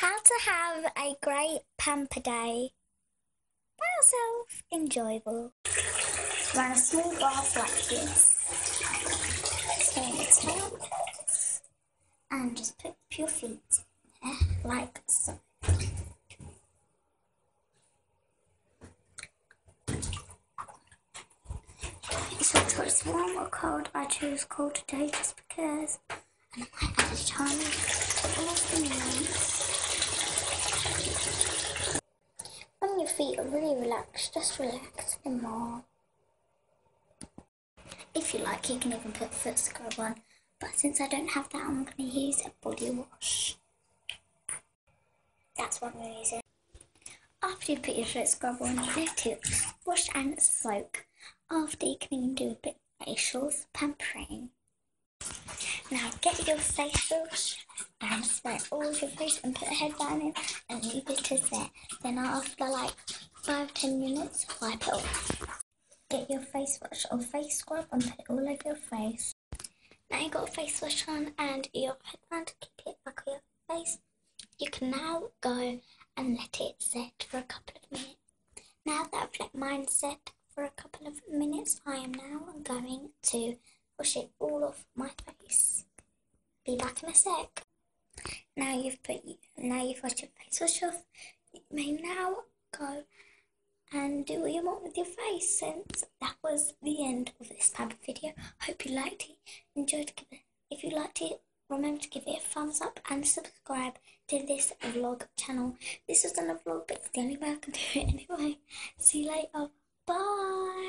How to have a great pamper day by yourself, enjoyable. Run a small bath like this. The and just put your feet there like so. It's choice warm or cold. I choose cold today just because and I might add a charming of the When your feet are really relaxed, just relax them more. If you like, you can even put foot scrub on, but since I don't have that, I'm going to use a body wash. That's what I'm using. After you put your foot scrub on, let it wash and soak. After you can even do a bit of facials, pampering. Now get your face wash and spray all over your face and put a headband in and leave it to set. Then after like 5-10 minutes, wipe it off. Get your face wash or face scrub and put it all over your face. Now you got a face wash on and your headband to keep it back on your face. You can now go and let it set for a couple of minutes. Now that I've let mine set for a couple of minutes, I am now going to wash it all off my face. Be back in a sec. Now you've put now you've washed your face wash off. You may now go and do what you want with your face since that was the end of this type of video. Hope you liked it. Enjoyed it. If you liked it, remember to give it a thumbs up and subscribe to this vlog channel. This wasn't a vlog, but it's the only way I can do it anyway. See you later. Bye.